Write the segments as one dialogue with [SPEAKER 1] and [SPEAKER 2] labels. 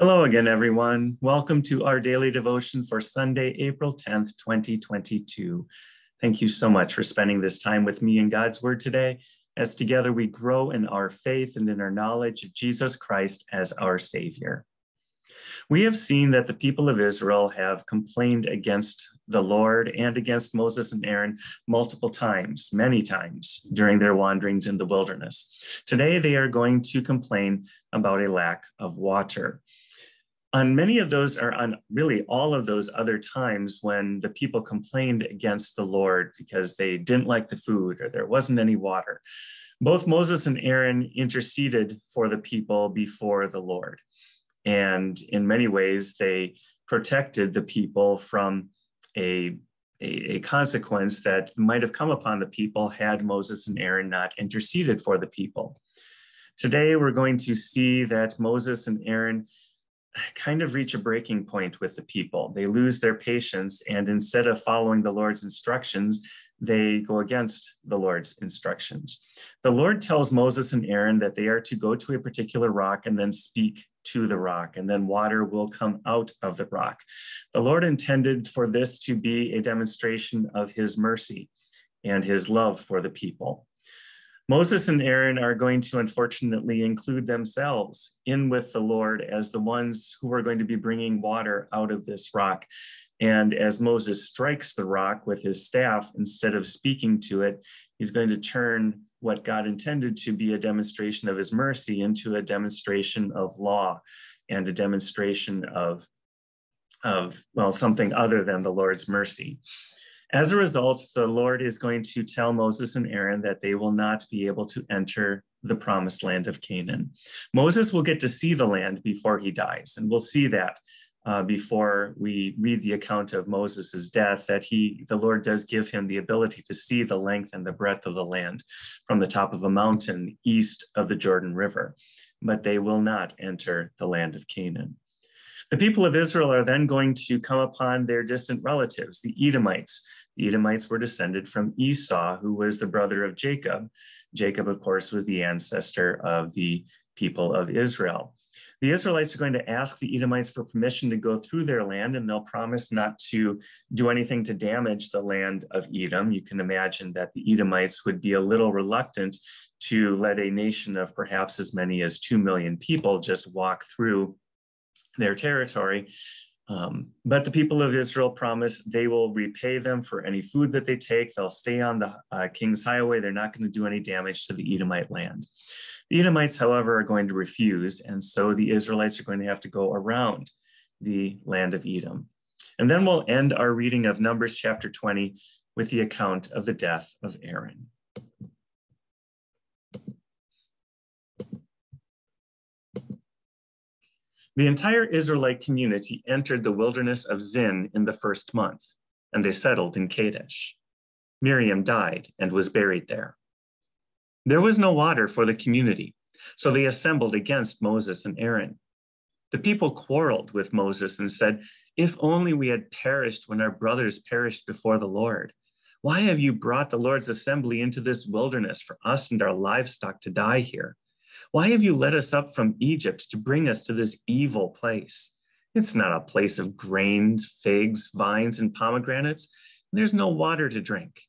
[SPEAKER 1] Hello again, everyone. Welcome to our daily devotion for Sunday, April 10th, 2022. Thank you so much for spending this time with me in God's Word today, as together we grow in our faith and in our knowledge of Jesus Christ as our Savior. We have seen that the people of Israel have complained against the Lord and against Moses and Aaron multiple times, many times during their wanderings in the wilderness. Today, they are going to complain about a lack of water. On many of those, or on really all of those other times when the people complained against the Lord because they didn't like the food or there wasn't any water, both Moses and Aaron interceded for the people before the Lord. And in many ways, they protected the people from a, a, a, consequence that might have come upon the people had Moses and Aaron not interceded for the people. Today, we're going to see that Moses and Aaron kind of reach a breaking point with the people. They lose their patience, and instead of following the Lord's instructions, they go against the Lord's instructions. The Lord tells Moses and Aaron that they are to go to a particular rock and then speak to the rock, and then water will come out of the rock. The Lord intended for this to be a demonstration of his mercy and his love for the people. Moses and Aaron are going to unfortunately include themselves in with the Lord as the ones who are going to be bringing water out of this rock. And as Moses strikes the rock with his staff, instead of speaking to it, he's going to turn what God intended to be a demonstration of his mercy into a demonstration of law and a demonstration of, of well, something other than the Lord's mercy. As a result, the Lord is going to tell Moses and Aaron that they will not be able to enter the promised land of Canaan. Moses will get to see the land before he dies, and we'll see that uh, before we read the account of Moses' death, that he, the Lord does give him the ability to see the length and the breadth of the land from the top of a mountain east of the Jordan River, but they will not enter the land of Canaan. The people of Israel are then going to come upon their distant relatives, the Edomites, Edomites were descended from Esau, who was the brother of Jacob. Jacob, of course, was the ancestor of the people of Israel. The Israelites are going to ask the Edomites for permission to go through their land, and they'll promise not to do anything to damage the land of Edom. You can imagine that the Edomites would be a little reluctant to let a nation of perhaps as many as 2 million people just walk through their territory. Um, but the people of Israel promise they will repay them for any food that they take. They'll stay on the uh, king's highway. They're not going to do any damage to the Edomite land. The Edomites, however, are going to refuse. And so the Israelites are going to have to go around the land of Edom. And then we'll end our reading of Numbers chapter 20 with the account of the death of Aaron. The entire Israelite community entered the wilderness of Zin in the first month, and they settled in Kadesh. Miriam died and was buried there. There was no water for the community, so they assembled against Moses and Aaron. The people quarreled with Moses and said, If only we had perished when our brothers perished before the Lord. Why have you brought the Lord's assembly into this wilderness for us and our livestock to die here? Why have you led us up from Egypt to bring us to this evil place? It's not a place of grains, figs, vines, and pomegranates. There's no water to drink.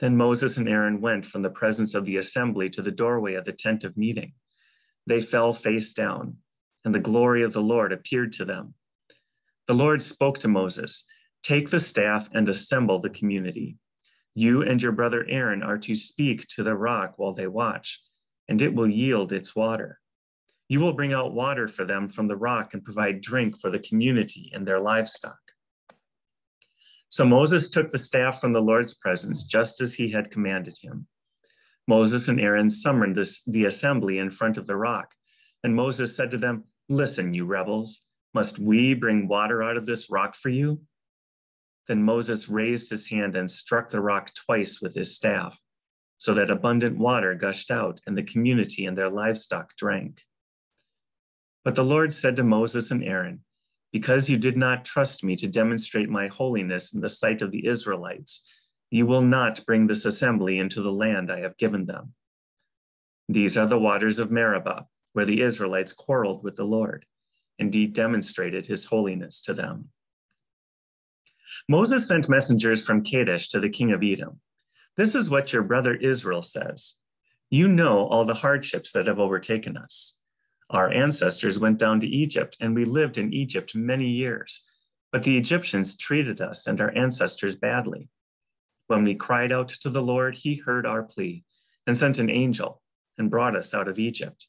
[SPEAKER 1] Then Moses and Aaron went from the presence of the assembly to the doorway of the tent of meeting. They fell face down, and the glory of the Lord appeared to them. The Lord spoke to Moses Take the staff and assemble the community. You and your brother Aaron are to speak to the rock while they watch and it will yield its water. You will bring out water for them from the rock and provide drink for the community and their livestock. So Moses took the staff from the Lord's presence, just as he had commanded him. Moses and Aaron summoned this, the assembly in front of the rock. And Moses said to them, Listen, you rebels, must we bring water out of this rock for you? Then Moses raised his hand and struck the rock twice with his staff so that abundant water gushed out, and the community and their livestock drank. But the Lord said to Moses and Aaron, Because you did not trust me to demonstrate my holiness in the sight of the Israelites, you will not bring this assembly into the land I have given them. These are the waters of Meribah, where the Israelites quarreled with the Lord, indeed demonstrated his holiness to them. Moses sent messengers from Kadesh to the king of Edom. This is what your brother Israel says You know all the hardships that have overtaken us. Our ancestors went down to Egypt, and we lived in Egypt many years. But the Egyptians treated us and our ancestors badly. When we cried out to the Lord, he heard our plea and sent an angel and brought us out of Egypt.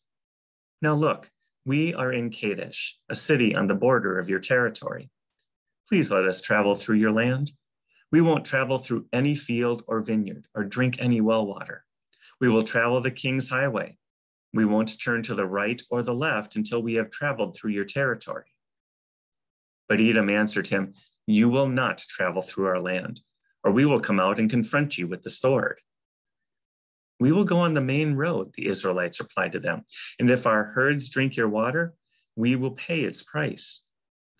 [SPEAKER 1] Now look, we are in Kadesh, a city on the border of your territory. Please let us travel through your land. We won't travel through any field or vineyard or drink any well water. We will travel the king's highway. We won't turn to the right or the left until we have traveled through your territory. But Edom answered him, You will not travel through our land, or we will come out and confront you with the sword. We will go on the main road, the Israelites replied to them. And if our herds drink your water, we will pay its price.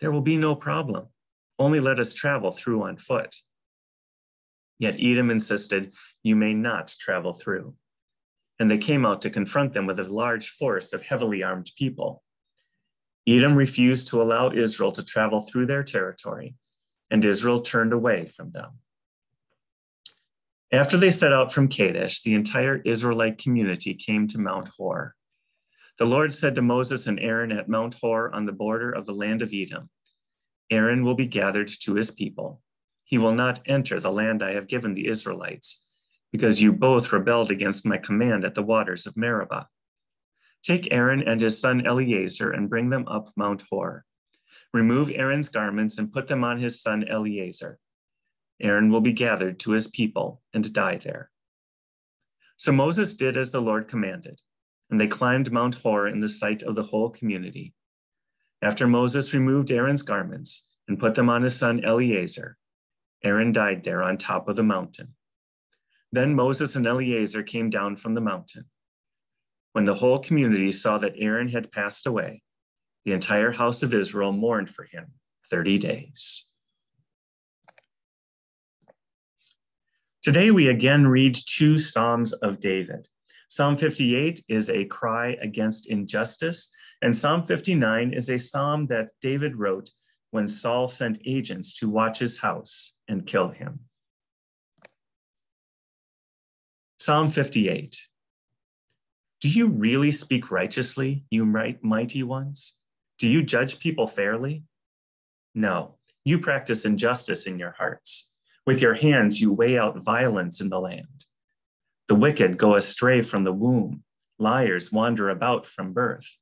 [SPEAKER 1] There will be no problem. Only let us travel through on foot. Yet Edom insisted, You may not travel through. And they came out to confront them with a large force of heavily armed people. Edom refused to allow Israel to travel through their territory, and Israel turned away from them. After they set out from Kadesh, the entire Israelite community came to Mount Hor. The Lord said to Moses and Aaron at Mount Hor on the border of the land of Edom Aaron will be gathered to his people. He will not enter the land I have given the Israelites, because you both rebelled against my command at the waters of Meribah. Take Aaron and his son Eleazar and bring them up Mount Hor. Remove Aaron's garments and put them on his son Eleazar. Aaron will be gathered to his people and die there. So Moses did as the Lord commanded, and they climbed Mount Hor in the sight of the whole community. After Moses removed Aaron's garments and put them on his son Eleazar, Aaron died there on top of the mountain. Then Moses and Eleazar came down from the mountain. When the whole community saw that Aaron had passed away, the entire house of Israel mourned for him 30 days. Today, we again read two Psalms of David. Psalm 58 is a cry against injustice, and Psalm 59 is a psalm that David wrote when Saul sent agents to watch his house and kill him. Psalm 58 Do you really speak righteously, you mighty ones? Do you judge people fairly? No, you practice injustice in your hearts. With your hands, you weigh out violence in the land. The wicked go astray from the womb. Liars wander about from birth.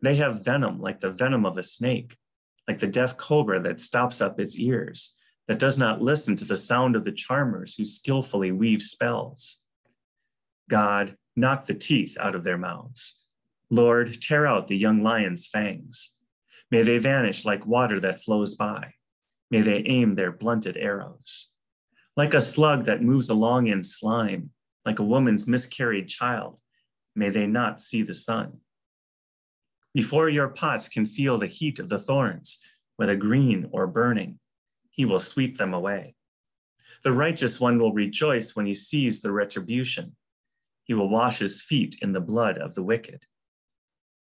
[SPEAKER 1] They have venom like the venom of a snake, like the deaf cobra that stops up its ears, that does not listen to the sound of the charmers who skillfully weave spells. God, knock the teeth out of their mouths. Lord, tear out the young lion's fangs. May they vanish like water that flows by. May they aim their blunted arrows like a slug that moves along in slime, like a woman's miscarried child, may they not see the sun. Before your pots can feel the heat of the thorns, whether green or burning, he will sweep them away. The righteous one will rejoice when he sees the retribution. He will wash his feet in the blood of the wicked.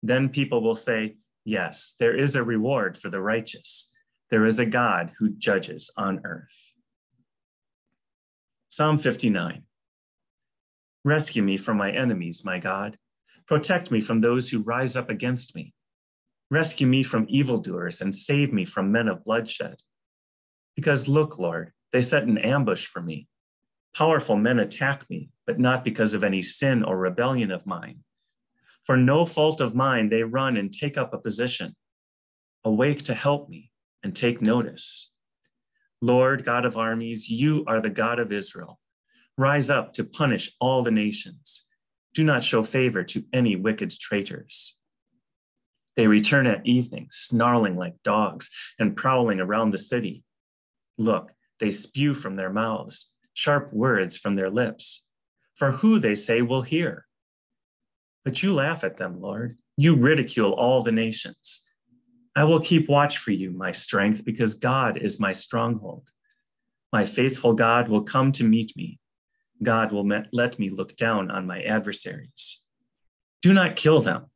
[SPEAKER 1] Then people will say, Yes, there is a reward for the righteous. There is a God who judges on earth. Psalm 59 Rescue me from my enemies, my God. Protect me from those who rise up against me. Rescue me from evildoers and save me from men of bloodshed. Because look, Lord, they set an ambush for me. Powerful men attack me, but not because of any sin or rebellion of mine. For no fault of mine, they run and take up a position. Awake to help me and take notice. Lord God of armies, you are the God of Israel. Rise up to punish all the nations. Do not show favor to any wicked traitors. They return at evening, snarling like dogs and prowling around the city. Look, they spew from their mouths, sharp words from their lips. For who, they say, will hear? But you laugh at them, Lord. You ridicule all the nations. I will keep watch for you, my strength, because God is my stronghold. My faithful God will come to meet me. God will let me look down on my adversaries. Do not kill them.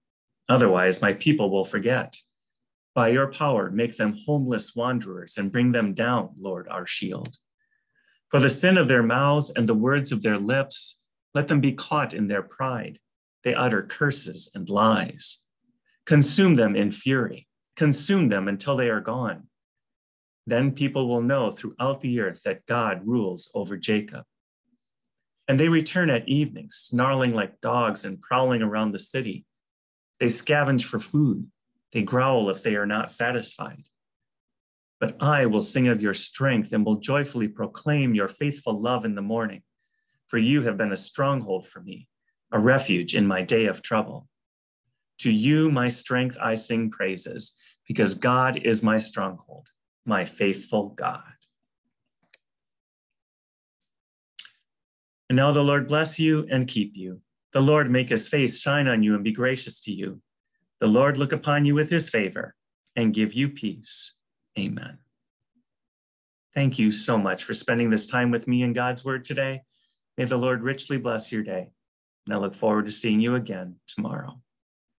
[SPEAKER 1] Otherwise, my people will forget. By your power, make them homeless wanderers and bring them down, Lord, our shield. For the sin of their mouths and the words of their lips, let them be caught in their pride. They utter curses and lies. Consume them in fury, consume them until they are gone. Then people will know throughout the earth that God rules over Jacob. And they return at evening, snarling like dogs and prowling around the city. They scavenge for food. They growl if they are not satisfied. But I will sing of your strength and will joyfully proclaim your faithful love in the morning. For you have been a stronghold for me, a refuge in my day of trouble. To you, my strength, I sing praises, because God is my stronghold, my faithful God. And now the Lord bless you and keep you. The Lord make his face shine on you and be gracious to you. The Lord look upon you with his favor and give you peace. Amen. Thank you so much for spending this time with me in God's word today. May the Lord richly bless your day. And I look forward to seeing you again tomorrow.